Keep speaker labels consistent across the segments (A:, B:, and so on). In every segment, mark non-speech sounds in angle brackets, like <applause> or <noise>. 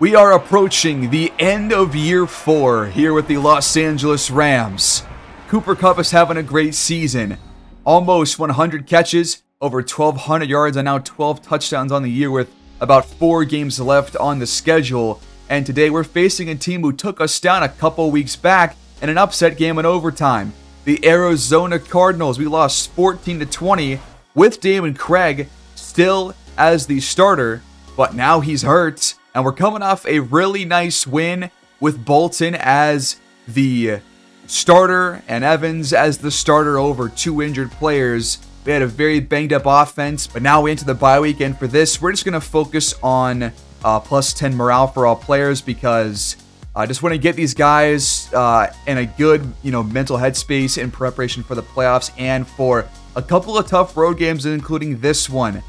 A: We are approaching the end of year four here with the Los Angeles Rams. Cooper Kupp is having a great season. Almost 100 catches, over 1,200 yards, and now 12 touchdowns on the year with about four games left on the schedule. And today we're facing a team who took us down a couple weeks back in an upset game in overtime. The Arizona Cardinals. We lost 14 to 20 with Damon Craig still as the starter, but now he's hurt. And we're coming off a really nice win with Bolton as the starter and Evans as the starter over two injured players. We had a very banged up offense, but now we enter the bye week. And for this, we're just going to focus on uh, plus 10 morale for all players because I just want to get these guys uh, in a good, you know, mental headspace in preparation for the playoffs and for a couple of tough road games, including this one.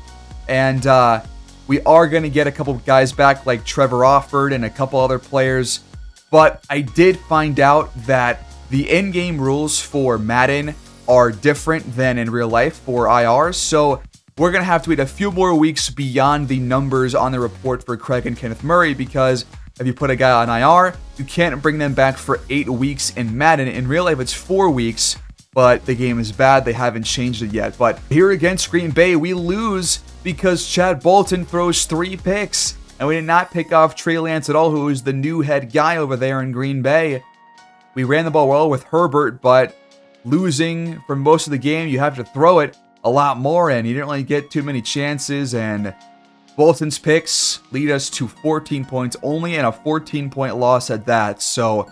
A: And uh, we are going to get a couple guys back like Trevor Offord and a couple other players. But I did find out that the in-game rules for Madden are different than in real life for IRs. So we're going to have to wait a few more weeks beyond the numbers on the report for Craig and Kenneth Murray because if you put a guy on IR, you can't bring them back for eight weeks in Madden. In real life, it's four weeks, but the game is bad. They haven't changed it yet. But here against Green Bay, we lose because Chad Bolton throws three picks. And we did not pick off Trey Lance at all, who is the new head guy over there in Green Bay. We ran the ball well with Herbert, but losing for most of the game, you have to throw it a lot more, and you didn't really get too many chances. And Bolton's picks lead us to 14 points only, and a 14 point loss at that. So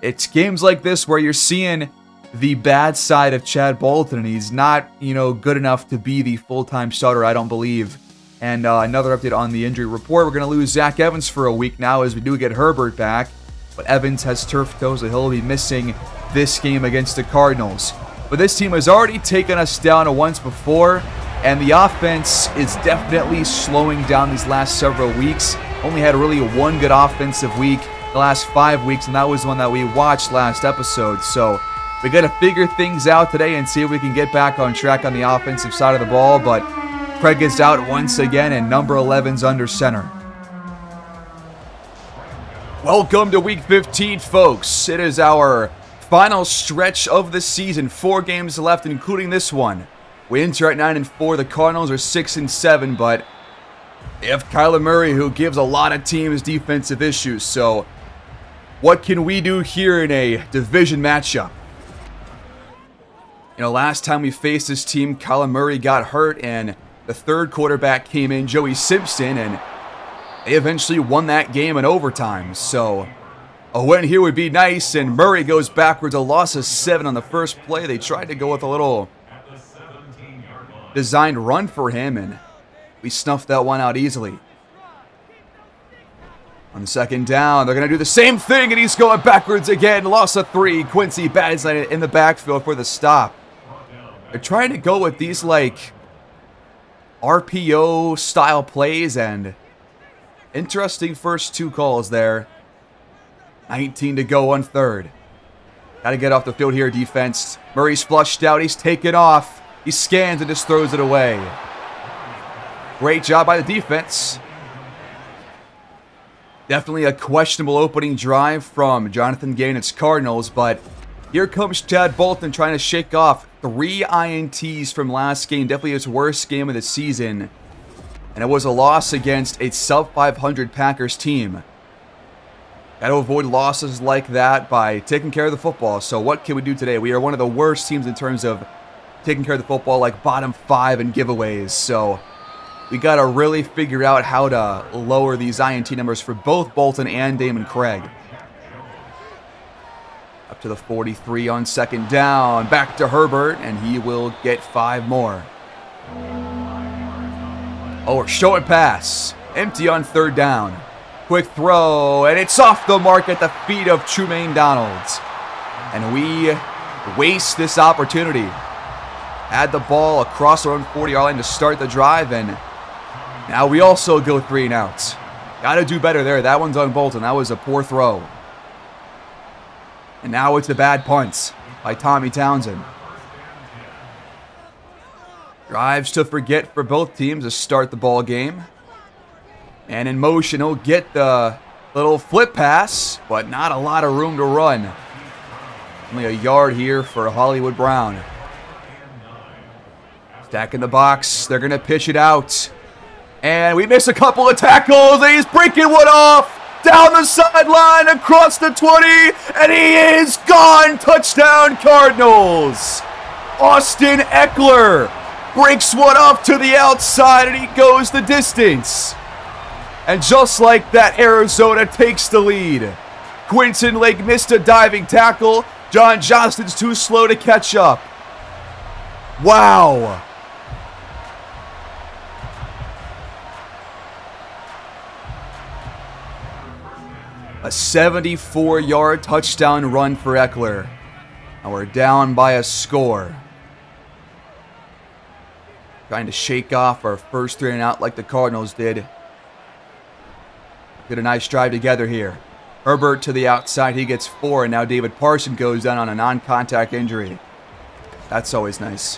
A: it's games like this where you're seeing the bad side of Chad Bolton, and he's not, you know, good enough to be the full-time starter, I don't believe. And uh, another update on the injury report: we're going to lose Zach Evans for a week now, as we do get Herbert back. But Evans has turf toes, so he'll be missing this game against the Cardinals. But this team has already taken us down once before, and the offense is definitely slowing down these last several weeks. Only had really one good offensive week the last five weeks, and that was one that we watched last episode. So we got to figure things out today and see if we can get back on track on the offensive side of the ball. But Craig is out once again, and number 11's under center. Welcome to week 15, folks. It is our final stretch of the season. Four games left, including this one. We enter at 9 and 4. The Cardinals are 6 and 7, but if Kyler Murray, who gives a lot of teams defensive issues. So, what can we do here in a division matchup? You know, last time we faced this team, Kyler Murray got hurt, and the third quarterback came in, Joey Simpson, and they eventually won that game in overtime. So, a win here would be nice, and Murray goes backwards, a loss of seven on the first play. They tried to go with a little designed run for him, and we snuffed that one out easily. On the second down, they're going to do the same thing, and he's going backwards again. Loss of three. Quincy Bad's in the backfield for the stop. They're trying to go with these, like, RPO style plays, and interesting first two calls there. 19 to go on third. Got to get off the field here, defense. Murray's flushed out. He's taken off. He scans and just throws it away. Great job by the defense. Definitely a questionable opening drive from Jonathan Gaines Cardinals, but here comes Chad Bolton trying to shake off three INTs from last game. Definitely his worst game of the season. And it was a loss against a sub 500 Packers team. Got to avoid losses like that by taking care of the football. So what can we do today? We are one of the worst teams in terms of taking care of the football, like bottom five in giveaways. So we got to really figure out how to lower these INT numbers for both Bolton and Damon Craig. Up to the 43 on second down. Back to Herbert, and he will get five more. Oh, short pass. Empty on third down. Quick throw, and it's off the mark at the feet of Trumaine Donalds. And we waste this opportunity. Had the ball across our own 40-yard line to start the drive, and now we also go three and outs. Got to do better there. That one's on Bolton. That was a poor throw. And now it's the bad punts by Tommy Townsend. Drives to forget for both teams to start the ball game. And in motion, he'll get the Little flip pass, but not a lot of room to run. Only a yard here for Hollywood Brown. Stack in the box. They're going to pitch it out. And we miss a couple of tackles, and he's breaking one off down the sideline, across the 20, and he is gone. Touchdown, Cardinals. Austin Ekeler breaks one off to the outside, and he goes the distance. And just like that, Arizona takes the lead. Quentin Lake missed a diving tackle. John Johnston's too slow to catch up. Wow. A 74 yard touchdown run for Ekeler. And we're down by a score. Trying to shake off our first three and out like the Cardinals did. Did a nice drive together here. Herbert to the outside, he gets four, and now David Parson goes down on a non contact injury. That's always nice.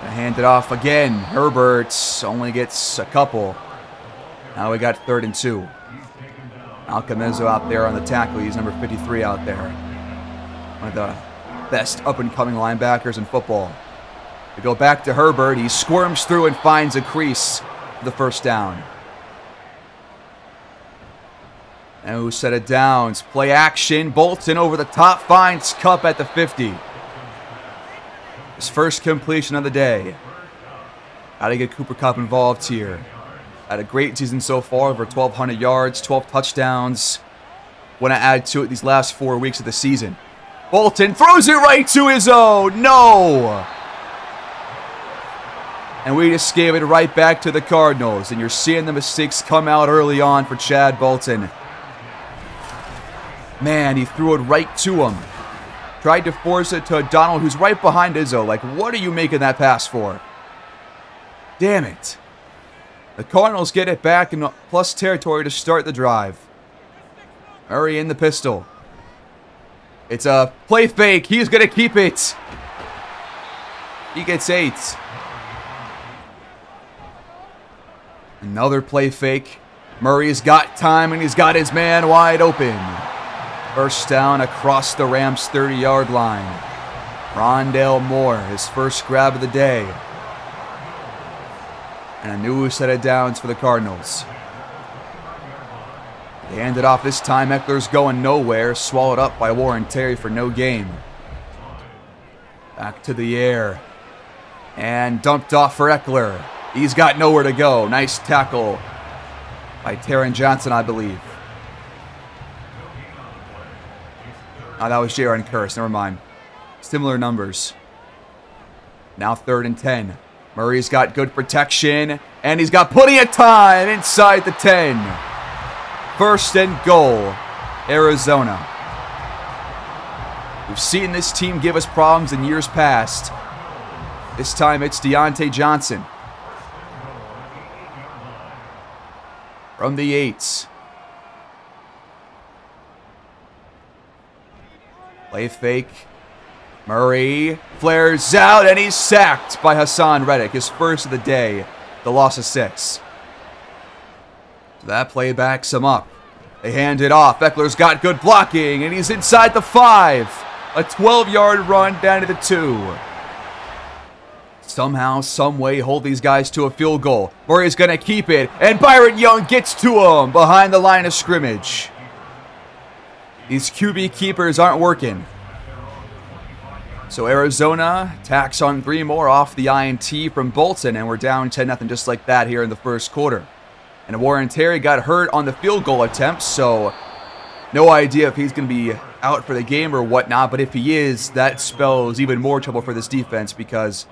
A: hand it off again. Herbert only gets a couple. Now we got third and two. Malcolm Izzo out there on the tackle. He's number 53 out there. One of the best up-and-coming linebackers in football. We go back to Herbert. He squirms through and finds a crease for the first down. And who set it down? Play action. Bolton over the top finds Kupp at the 50. His first completion of the day. Got to get Cooper Kupp involved here. Had a great season so far, over 1,200 yards, 12 touchdowns. When I add to it these last four weeks of the season. Bolton throws it right to his own. No! And we just gave it right back to the Cardinals. And you're seeing the mistakes come out early on for Chad Bolton. Man, he threw it right to him. Tried to force it to Donald, who's right behind Izzo. Like, what are you making that pass for? Damn it. The Cardinals get it back in plus territory to start the drive. Murray in the pistol. It's a play fake. He's going to keep it. He gets eight. Another play fake. Murray's got time and he's got his man wide open. First down across the Rams 30 yard line. Rondale Moore, his first grab of the day and a new set of downs for the Cardinals. They it off this time. Ekeler's going nowhere, swallowed up by Warren Terry for no gain. Back to the air. And dumped off for Ekeler. He's got nowhere to go. Nice tackle by Taron Johnson, I believe. Oh, that was Jayron Kearse. Never mind. Similar numbers. Now third and 10. Murray's got good protection, and he's got plenty of time inside the 10. First and goal, Arizona. We've seen this team give us problems in years past. This time it's Diontae Johnson. From the eights. Play fake. Murray flares out and he's sacked by Haason Reddick, his first of the day, the loss of six. So that play backs him up. They hand it off. Ekeler's got good blocking and he's inside the five. A 12 yard run down to the two. Somehow, some way, hold these guys to a field goal. Murray's going to keep it, and Byron Young gets to him behind the line of scrimmage. These QB keepers aren't working. So Arizona tacks on three more off the INT from Bolton, and we're down 10 0 just like that here in the first quarter. And Warren Terry got hurt on the field goal attempt, so no idea if he's going to be out for the game or whatnot. But if he is, that spells even more trouble for this defense because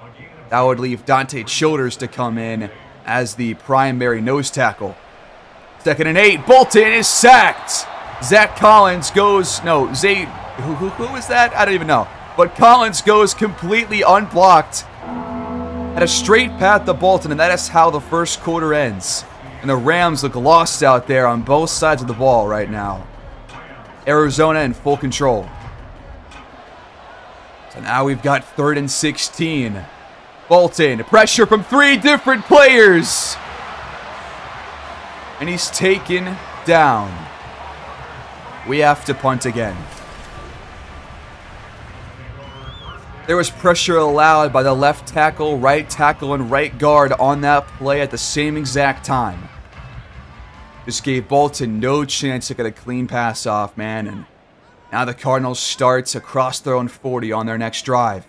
A: that would leave Dante Childers to come in as the primary nose tackle. Second and eight, Bolton is sacked. Zach Collins goes, no, Zay, who, who, who is that? I don't even know. But Collins goes completely unblocked. Had a straight path to Bolton, and that is how the first quarter ends. And the Rams look lost out there on both sides of the ball right now. Arizona in full control. So now we've got third and 16. Bolton, pressure from three different players. And he's taken down. We have to punt again. There was pressure allowed by the left tackle, right tackle, and right guard on that play at the same exact time. This gave Bolton no chance to get a clean pass off, man. And now the Cardinals starts across their own 40 on their next drive.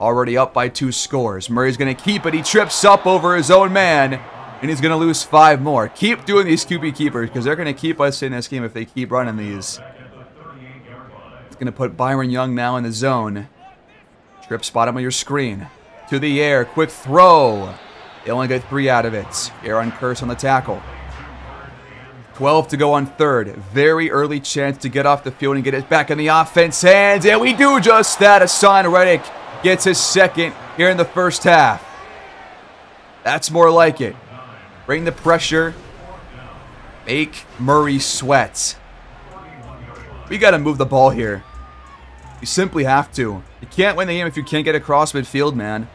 A: Already up by two scores. Murray's going to keep it. He trips up over his own man. And he's going to lose five more. Keep doing these QB keepers because they're going to keep us in this game if they keep running these. It's going to put Byron Young now in the zone. Trips bottom on your screen. To the air. Quick throw. They only get three out of it. Jayron Kearse on the tackle. 12 to go on third. Very early chance to get off the field and get it back in the offense hands. And we do just that. Haason Reddick gets his second here in the first half. That's more like it. Bring the pressure. Make Murray sweat. We got to move the ball here. You simply have to. You can't win the game if you can't get across midfield, man.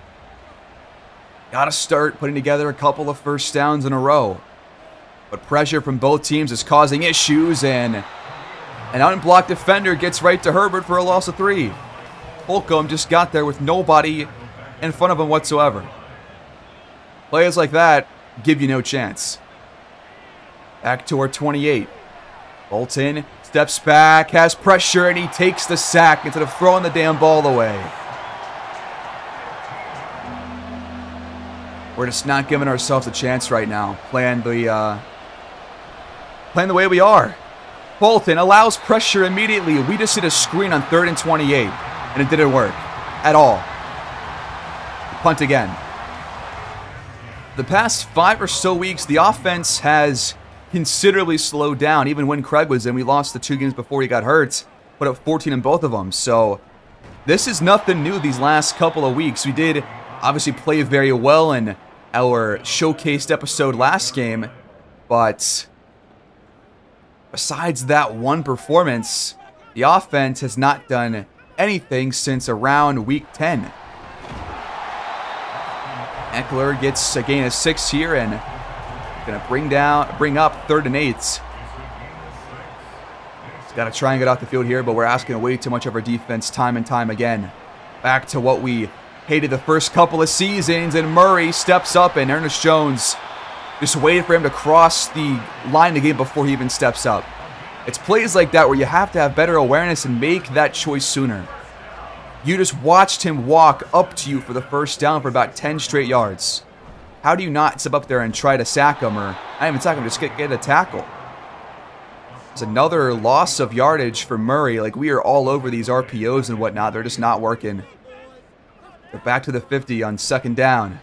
A: Got to start putting together a couple of first downs in a row. But pressure from both teams is causing issues, and an unblocked defender gets right to Herbert for a loss of three. Holcomb just got there with nobody in front of him whatsoever. Players like that give you no chance. Back to our 28. Bolton steps back, has pressure, and he takes the sack instead of throwing the damn ball away. We're just not giving ourselves a chance right now. Playing the uh, playing the way we are. Bolton allows pressure immediately. We just hit a screen on third and 28, and it didn't work at all. Punt again. The past five or so weeks, the offense has considerably slowed down. Even when Craig was in, we lost the two games before he got hurt. Put up 14 in both of them. So this is nothing new these last couple of weeks. We did obviously play very well in our showcased episode last game, but besides that one performance, the offense has not done anything since around week 10. Ekeler gets again a six here and gonna bring down, bring up third and eights. He's got to try and get off the field here, but we're asking way too much of our defense time and time again. Back to what we hated the first couple of seasons, and Murray steps up, and Ernest Jones just waited for him to cross the line again before he even steps up. It's plays like that where you have to have better awareness and make that choice sooner. You just watched him walk up to you for the first down for about 10 straight yards. How do you not step up there and try to sack him, or not even sack him, just get, get a tackle? It's another loss of yardage for Murray. Like, we are all over these RPOs and whatnot. They're just not working. They're back to the 50 on second down.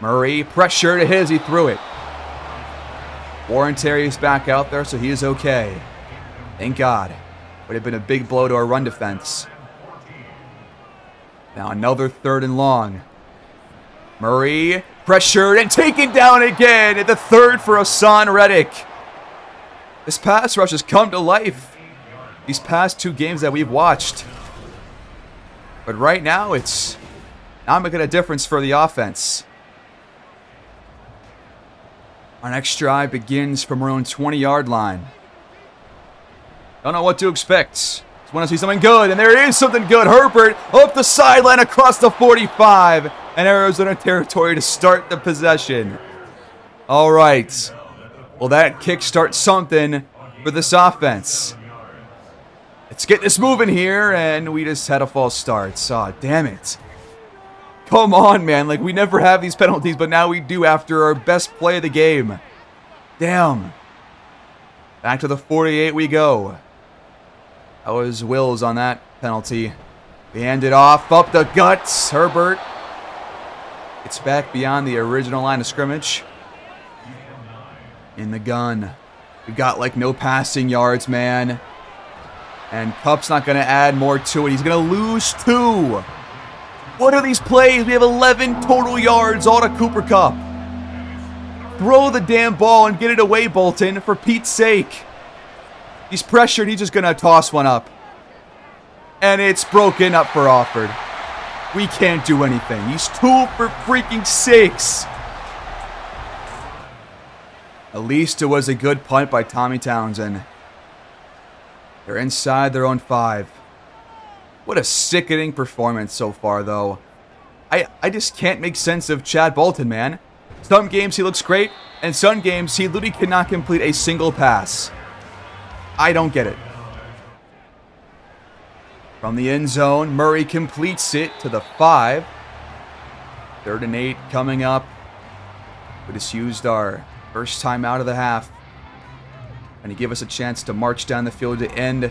A: Murray, pressure to his, he threw it. Warren Terry's back out there, so he is okay. Thank God. Would have been a big blow to our run defense. Now another third and long. Murray, pressured and taken down again at the third for Haason Reddick. This pass rush has come to life these past two games that we've watched. But right now, it's not making a difference for the offense. Our next drive begins from our own 20-yard line. Don't know what to expect. Just want to see something good, and there is something good. Herbert up the sideline across the 45, and Arizona territory to start the possession. All right. Well, that kickstart something for this offense. Let's get this moving here, and we just had a false start. Oh, damn it. Come on, man. Like, we never have these penalties, but now we do after our best play of the game. Damn. Back to the 48 we go. That was Wills on that penalty. We hand it off, up the guts. Herbert. It's back beyond the original line of scrimmage. In the gun. We've got, like, no passing yards, man. And Kupp's not going to add more to it. He's going to lose two. What are these plays? We have 11 total yards all to Cooper Kupp. Throw the damn ball and get it away, Bolton, for Pete's sake. He's pressured. He's just going to toss one up. And it's broken up for Offord. We can't do anything. He's two for freaking six. At least it was a good punt by Tommy Townsend. They're inside their own five. What a sickening performance so far, though. I, I just can't make sense of Chad Bolton, man. Some games he looks great, and some games he literally cannot complete a single pass. I don't get it. From the end zone, Murray completes it to the five. Third and eight coming up. We just used our first time out of the half. And to give us a chance to march down the field to end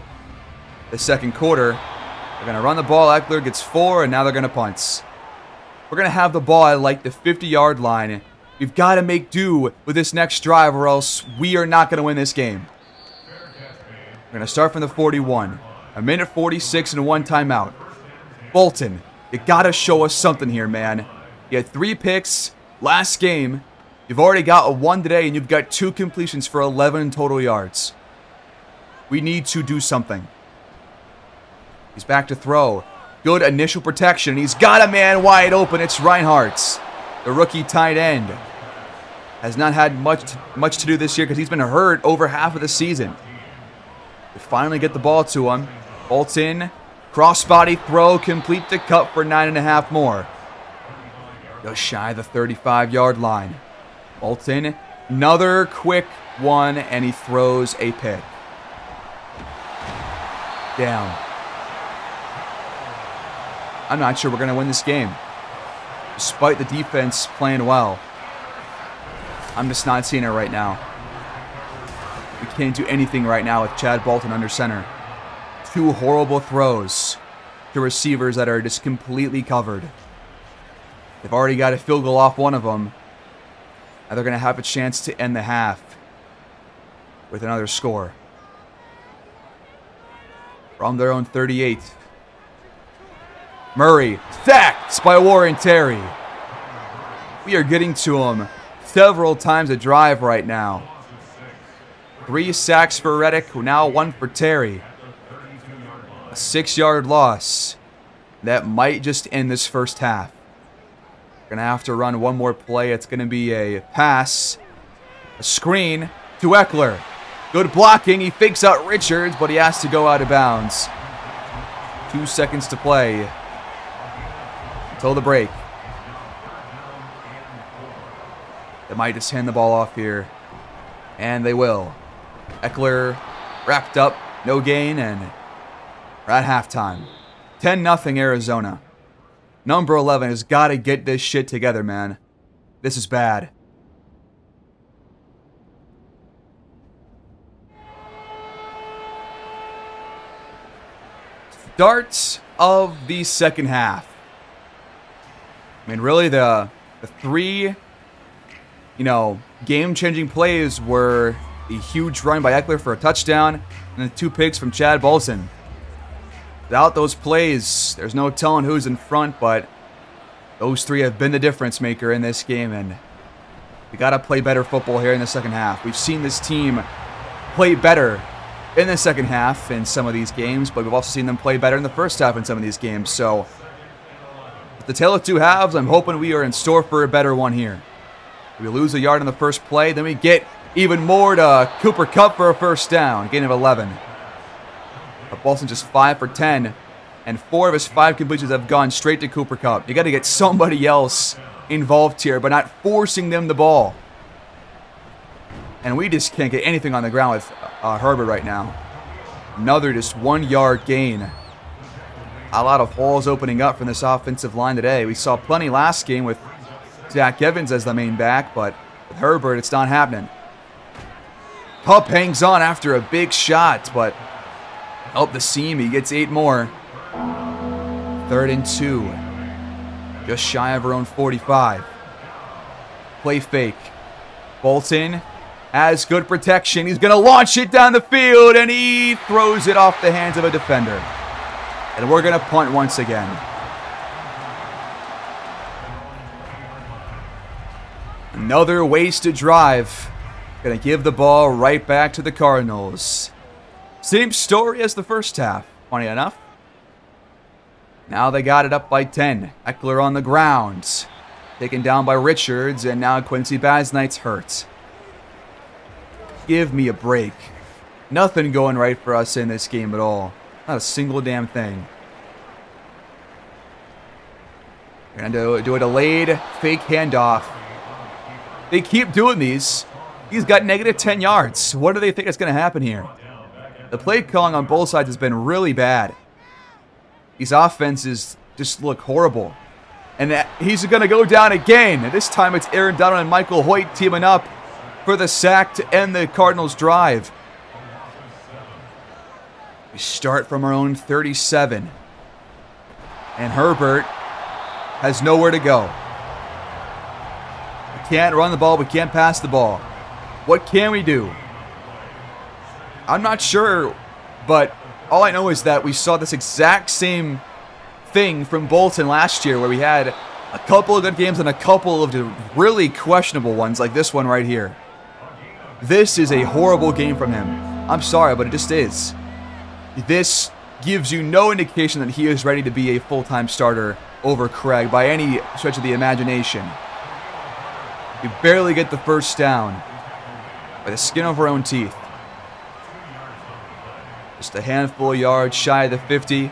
A: the second quarter. They're going to run the ball. Ekeler gets four, and now they're going to punt. We're going to have the ball at like the 50-yard line. We've got to make do with this next drive or else we are not going to win this game. We're going to start from the 41. A minute 46 and one timeout. Bolton, you got to show us something here, man. You had three picks last game. You've already got a one today, and you've got two completions for 11 total yards. We need to do something. He's back to throw. Good initial protection. He's got a man wide open. It's Reinhardt, the rookie tight end. Has not had much much to do this year because he's been hurt over half of the season. We finally get the ball to him. Bolton, crossbody throw, complete the cut for nine and a half more. Just shy of the 35-yard line. Bolton, another quick one, and he throws a pick. Down. I'm not sure we're going to win this game. Despite the defense playing well. I'm just not seeing it right now. We can't do anything right now with Chad Bolton under center. Two horrible throws to receivers that are just completely covered. They've already got a field goal off one of them. And they're going to have a chance to end the half with another score. From their own 38. Murray, sacked by Warren Terry. We are getting to him several times a drive right now. Three sacks for Reddick, now one for Terry. A six-yard loss. That might just end this first half. Gonna have to run one more play. It's gonna be a pass, a screen to Ekeler. Good blocking. He fakes out Richards, but he has to go out of bounds. Two seconds to play until the break. They might just hand the ball off here. And they will. Ekeler wrapped up, no gain, and we're at halftime. 10 0 Arizona. Number 11 has got to get this shit together, man. This is bad. Starts of the second half. I mean, really, the the three, you know, game-changing plays were the huge run by Ekeler for a touchdown and two picks from Chad Bolton. Without those plays, there's no telling who's in front, but those three have been the difference maker in this game, and we got to play better football here in the second half. We've seen this team play better in the second half in some of these games, but we've also seen them play better in the first half in some of these games. So, the tale of two halves, I'm hoping we are in store for a better one here. We lose a yard in the first play, then we get even more to Cooper Kupp for a first down, gain of 11. But Bolton just 5 for 10, and four of his five completions have gone straight to Cooper Kupp. You got to get somebody else involved here, but not forcing them the ball. And we just can't get anything on the ground with uh, Herbert right now. Another just one yard gain. A lot of holes opening up from this offensive line today. We saw plenty last game with Zach Evans as the main back, but with Herbert, it's not happening. Kupp hangs on after a big shot, but up the seam, he gets eight more. Third and two. Just shy of our own 45. Play fake. Bolton has good protection. He's going to launch it down the field, and he throws it off the hands of a defender. And we're going to punt once again. Another wasted drive. To give the ball right back to the Cardinals. Same story as the first half, funny enough. Now they got it up by 10. Ekeler on the ground. Taken down by Richards, and now Quincy Basnight's hurt. Give me a break. Nothing going right for us in this game at all. Not a single damn thing. To do, do a delayed fake handoff. They keep doing these. He's got negative 10 yards. What do they think is going to happen here? The play calling on both sides has been really bad. These offenses just look horrible. And he's going to go down again. This time it's Aaron Donald and Michael Hoyt teaming up for the sack to end the Cardinals' drive. We start from our own 37. And Herbert has nowhere to go. We can't run the ball. We can't pass the ball. What can we do? I'm not sure, but all I know is that we saw this exact same thing from Bolton last year where we had a couple of good games and a couple of really questionable ones like this one right here. This is a horrible game from him. I'm sorry, but it just is. This gives you no indication that he is ready to be a full-time starter over Craig by any stretch of the imagination. You barely get the first down by the skin of her own teeth. Just a handful of yards shy of the 50.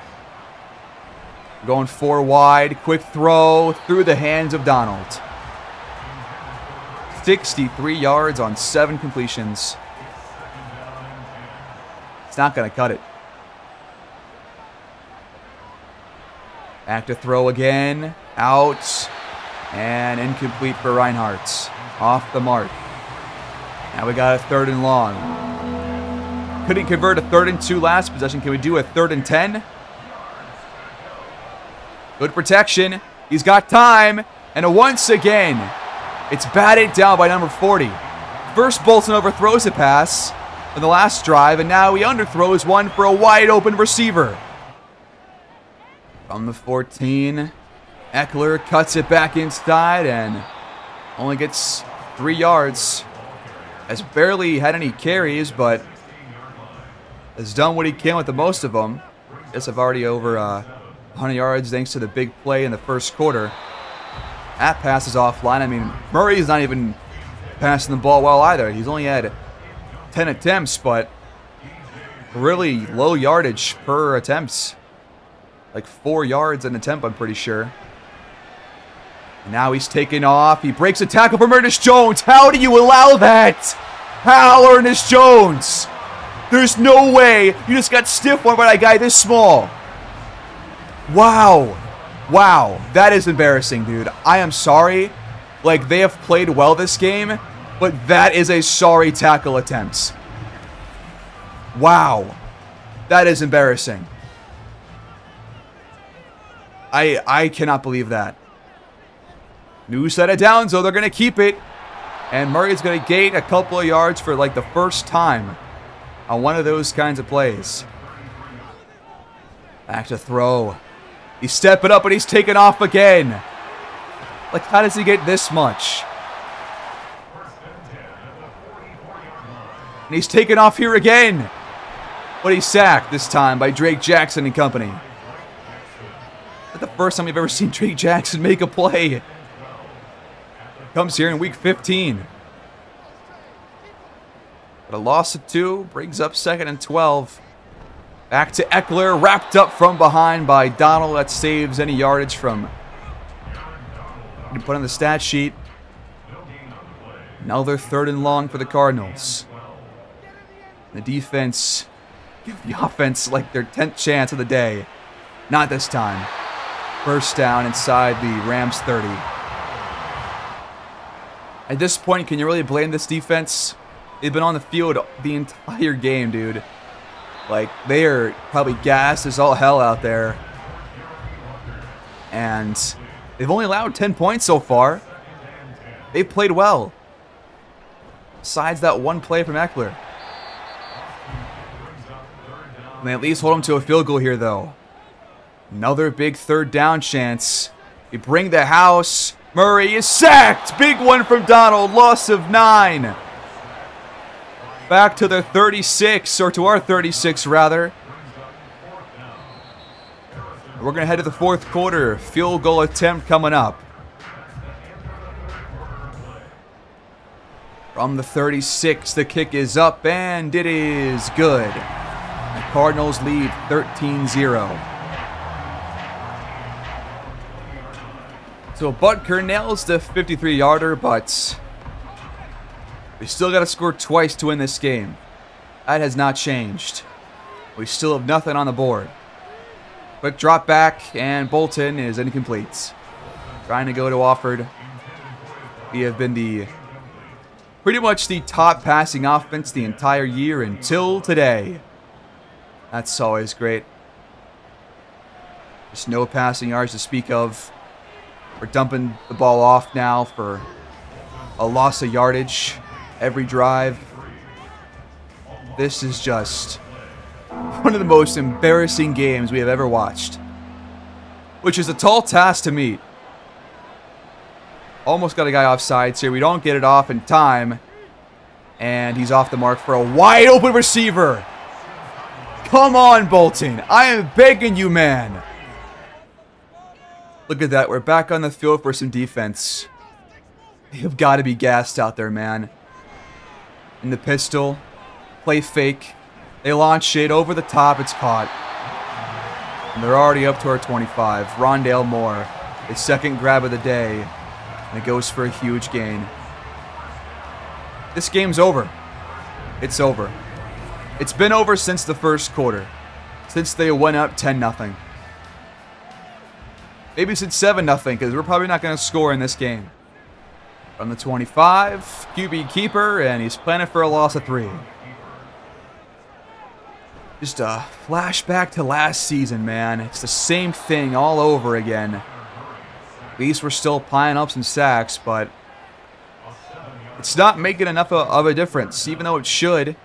A: Going four wide. Quick throw through the hands of Donald. 63 yards on seven completions. It's not going to cut it. Back to throw again. Out. And incomplete for Reinhardt. Off the mark. Now we got a third and long. Couldn't convert a third and two last possession. Can we do a third and ten? Good protection. He's got time. And once again, it's batted down by number 40. First, Bolton overthrows a pass in the last drive, and now he underthrows one for a wide open receiver. From the 14, Ekeler cuts it back inside and only gets three yards. Has barely had any carries, but has done what he can with the most of them. Guess I've already over uh, 100 yards thanks to the big play in the first quarter. That pass is offline. I mean, Murray's not even passing the ball well either. He's only had 10 attempts, but really low yardage per attempts like four yards an attempt, I'm pretty sure. Now he's taking off. He breaks a tackle from Ernest Jones. How do you allow that? How, Ernest Jones? There's no way. You just got stiff one by a guy this small. Wow. Wow. That is embarrassing, dude. I am sorry. Like, they have played well this game, but that is a sorry tackle attempt. Wow. That is embarrassing. I I cannot believe that. New set of downs, though. They're going to keep it. And Murray's going to gate a couple of yards for like the first time on one of those kinds of plays. Back to throw. He's stepping up and he's taking off again. Like, how does he get this much? And he's taken off here again. But he's sacked this time by Drake Jackson and company the first time we've ever seen Drake Jackson make a play. Comes here in week 15. But a loss of two brings up second and 12. Back to Ekeler, wrapped up from behind by Donald. That saves any yardage from. You put on the stat sheet. Now they're third and long for the Cardinals. The defense give the offense like their 10th chance of the day. Not this time. First down inside the Rams 30. At this point, can you really blame this defense? They've been on the field the entire game, dude. Like, they are probably gassed as all hell out there. And they've only allowed 10 points so far. They've played well. Besides that one play from. And they at least hold them to a field goal here, though. Another big third down chance. We bring the house. Murray is sacked. Big one from Donald. Loss of nine. Back to the 36, or to our 36 rather. We're going to head to the fourth quarter. Field goal attempt coming up. From the 36, the kick is up, and it is good. The Cardinals lead 13 0. So Butker nails the 53 yarder, but we still got to score twice to win this game. That has not changed. We still have nothing on the board. Quick drop back, and Bolton is incomplete. Trying to go to Offord. We have been the pretty much the top passing offense the entire year until today. That's always great. Just no passing yards to speak of. We're dumping the ball off now for a loss of yardage every drive. This is just one of the most embarrassing games we have ever watched. Which is a tall task to meet. Almost got a guy off sides here. We don't get it off in time. And he's off the mark for a wide open receiver. Come on, Bolton. I am begging you, man. Look at that. We're back on the field for some defense. You've got to be gassed out there, man. In the pistol. Play fake. They launch it over the top. It's caught. And they're already up to our 25. Rondale Moore. His second grab of the day. And it goes for a huge gain. This game's over. It's over. It's been over since the first quarter. Since they went up 10 0 Maybe since 7 0 because we're probably not going to score in this game. From the 25, QB keeper, and he's planning for a loss of 3. Just a flashback to last season, man. It's the same thing all over again. At least we're still piling up some sacks, but it's not making enough of a difference, even though it should.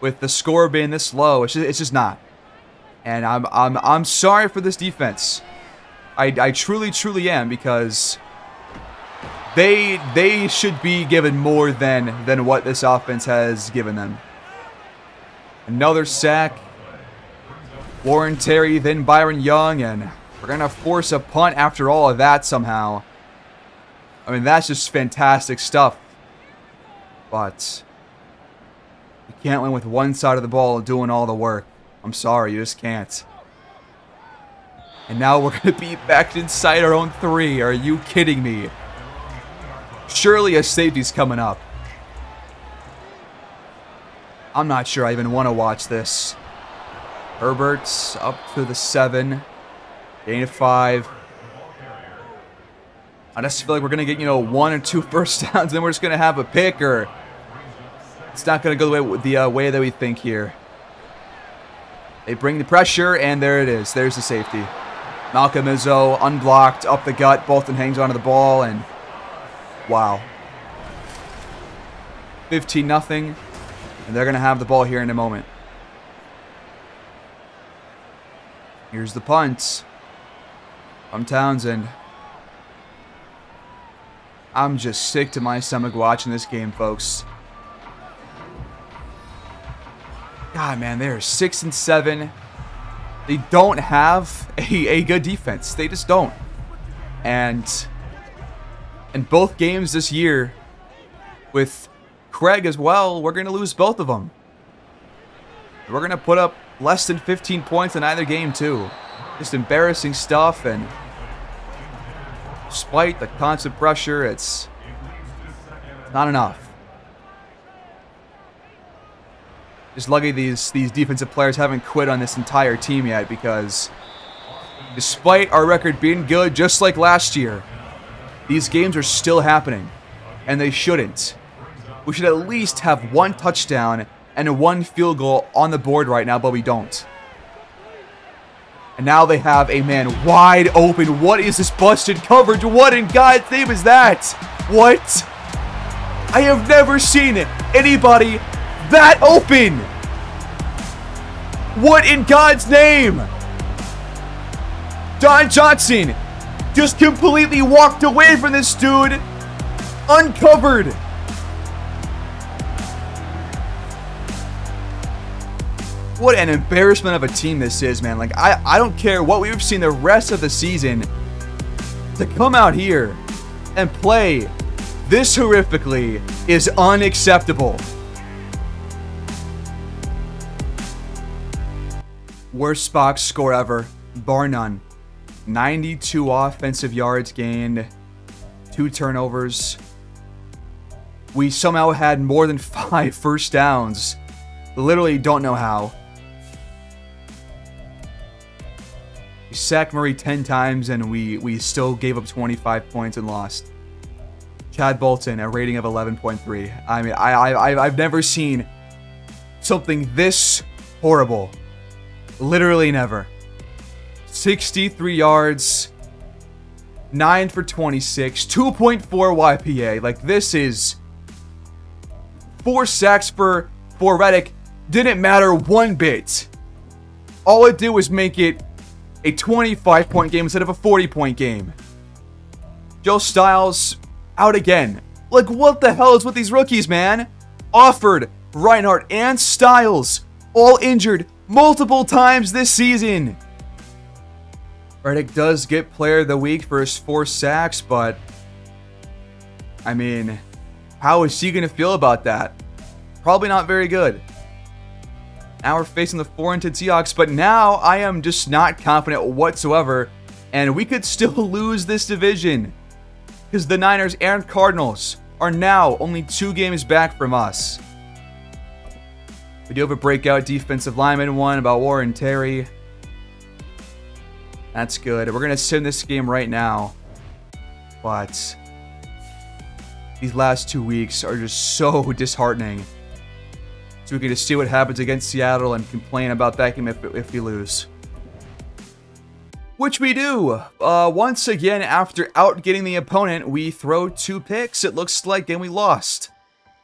A: With the score being this low, it's just, it's just not. And I'm, I'm, I'm sorry for this defense. I, I truly, truly am because they they should be given more than than what this offense has given them. Another sack. Warren Terry, then Byron Young, and we're to force a punt after all of that somehow. I mean, that's just fantastic stuff. But you can't win with one side of the ball doing all the work. I'm sorry, you just can't. And now we're going to be back inside our own three. Are you kidding me? Surely a safety's coming up. I'm not sure I even want to watch this. Herbert's up to the seven. Gain of five. I just feel like we're going to get, you know, one or two <laughs> first downs, then we're just going to have a pick, or it's not going to go the way, the uh, way that we think here. They bring the pressure, and there it is. There's the safety. Malcolm Izzo, unblocked, up the gut. Bolton hangs onto the ball, and wow. 15 nothing, and they're going to have the ball here in a moment. Here's the punt from Townsend. I'm just sick to my stomach watching this game, folks. God, man, they're six and seven. They don't have a, a good defense. They just don't. And in both games this year, with Craig as well, we're going to lose both of them. We're going to put up less than 15 points in either game, too. Just embarrassing stuff, and despite the constant pressure, it's not enough. Just lucky these these defensive players haven't quit on this entire team yet because despite our record being good just like last year, these games are still happening and they shouldn't. We should at least have one touchdown and one field goal on the board right now, but we don't. And now they have a man wide open. What is this busted coverage? What in God's name is that? What? I have never seen anybody that open. What in God's name? Don Johnson just completely walked away from this dude uncovered. what an embarrassment of a team this is, man. Like, I, I don't care what we've seen the rest of the season to come out here and play this horrifically is unacceptable. Worst box score ever, bar none. 92 offensive yards gained, two turnovers. We somehow had more than <laughs> five first downs. Literally don't know how. We sacked Murray 10 times and we, we still gave up 25 points and lost. Chad Bolton, a rating of 11.3. I mean, I, I, I've never seen something this horrible. Literally never. 63 yards, 9 for 26, 2.4 YPA. Like, this is... Four sacks for, for Reddick didn't matter one bit. All it did was make it a 25 point game instead of a 40 point game. Joe Styles out again. Like, what the hell is with these rookies, man? Offord, Reinhardt, and Styles all injured multiple times this season. Reddick does get player of the week for his four sacks, but I mean, how is he going to feel about that? Probably not very good. Now we're facing the 4 into Seahawks, but now I am just not confident whatsoever, and we could still <laughs> lose this division. Because the Niners and Cardinals are now only two games back from us. We do have a breakout defensive lineman one about Warren Terry. That's good. We're going to send this game right now. But these last two weeks are just so <laughs> disheartening. So we can just see what happens against Seattle and complain about that game if, if we lose. Which we do. Uh, once again, after outgetting the opponent, we throw two picks, it looks like, and we lost.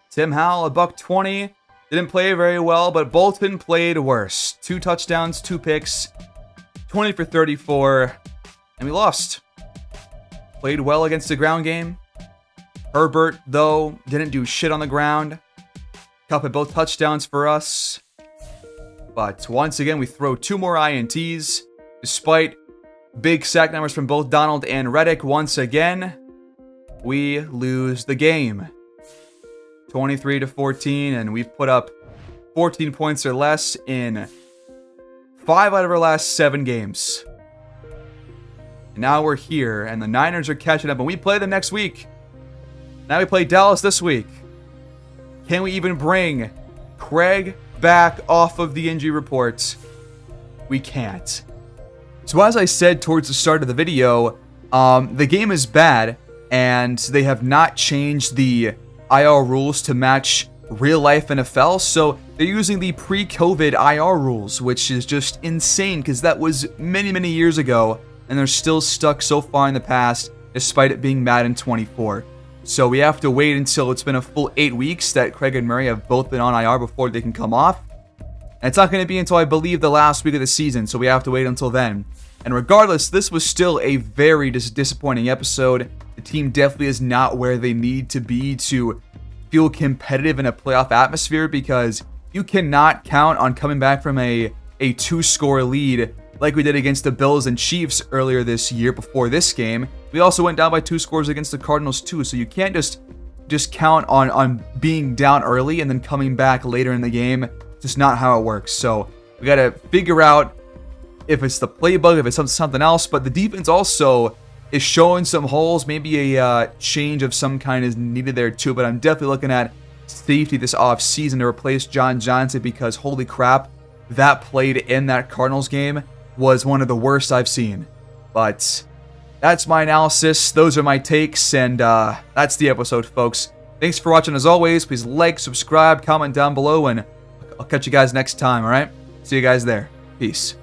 A: Tim Howell, a buck 20. Didn't play very well, but Bolton played worse. Two touchdowns, two picks, 20 for 34, and we lost. Played well against the ground game. Herbert, though, didn't do shit on the ground. Kupp had both touchdowns for us. But once again, we throw two more INTs. Despite big sack numbers from both Donald and Reddick, once again, we lose the game. 23 to 14, and we've put up 14 points or less in five out of our last seven games. And now we're here, and the Niners are catching up, and we play them next week. Now we play Dallas this week. Can we even bring Craig back off of the injury reports? We can't. So as I said towards the start of the video, um, the game is bad, and they have not changed the IR rules to match real life NFL, so they're using the pre-COVID IR rules, which is just insane because that was many, many years ago, and they're still stuck so far in the past, despite it being Madden 24. So we have to wait until it's been a full eight weeks that Craig and Murray have both been on IR before they can come off. And it's not going to be until I believe the last week of the season, so we have to wait until then. And regardless, this was still a very dis disappointing episode. The team definitely is not where they need to be to feel competitive in a playoff atmosphere because you cannot count on coming back from a, a two-score lead like we did against the Bills and Chiefs earlier this year before this game. We also went down by two scores against the Cardinals too, so you can't just just count on on being down early and then coming back later in the game. It's Just not how it works. So we got to figure out if it's the playbook, if it's something else. But the defense also is showing some holes. Maybe a uh, change of some kind is needed there too. But I'm definitely looking at safety this off season to replace John Johnson because holy crap, that played in that Cardinals game was one of the worst I've seen. But that's my analysis. Those are my takes, and uh, that's the episode, folks. Thanks for watching as always. Please like, subscribe, comment down below, and I'll catch you guys next time, alright? See you guys there. Peace.